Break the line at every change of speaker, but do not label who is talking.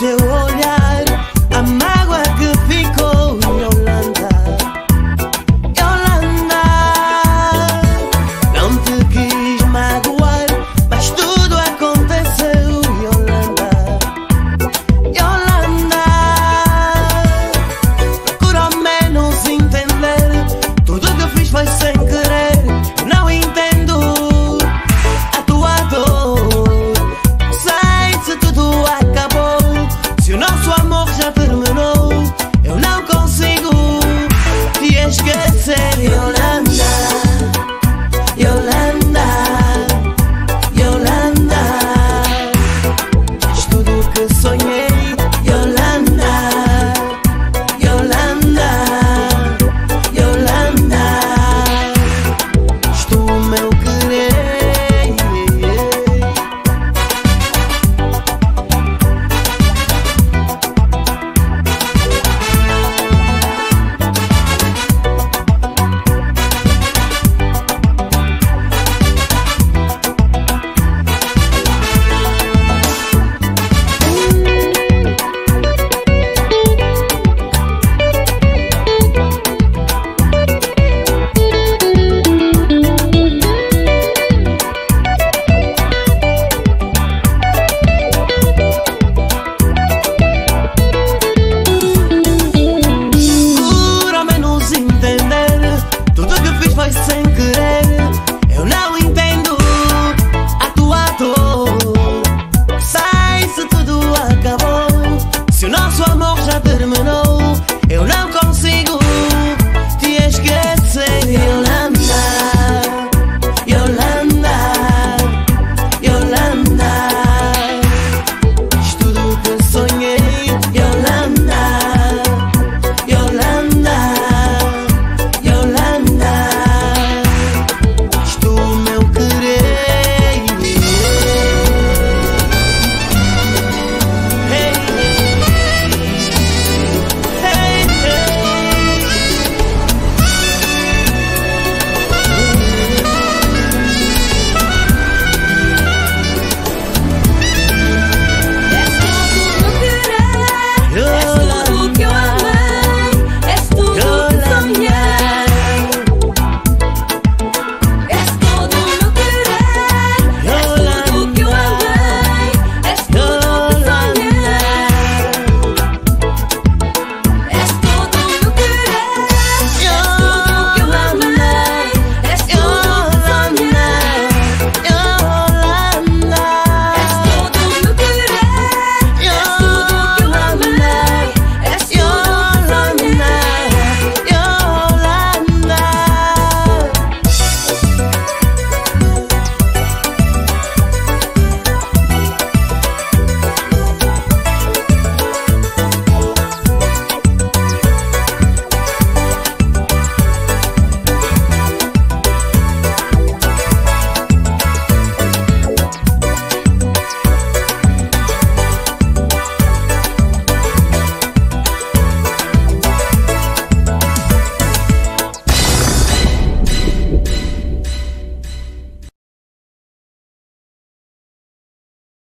do tudo